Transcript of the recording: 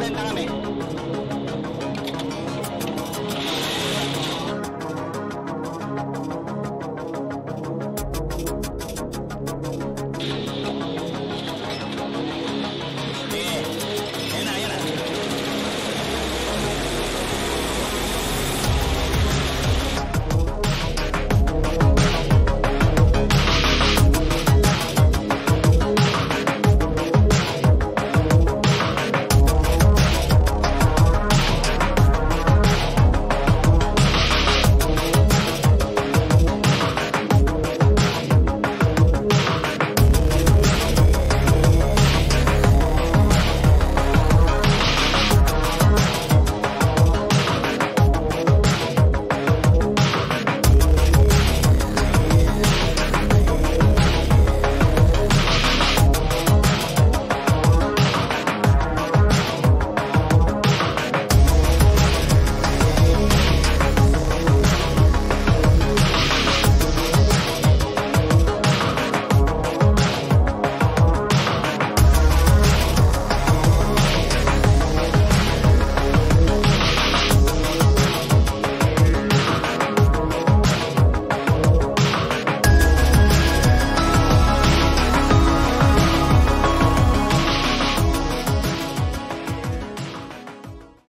problem karena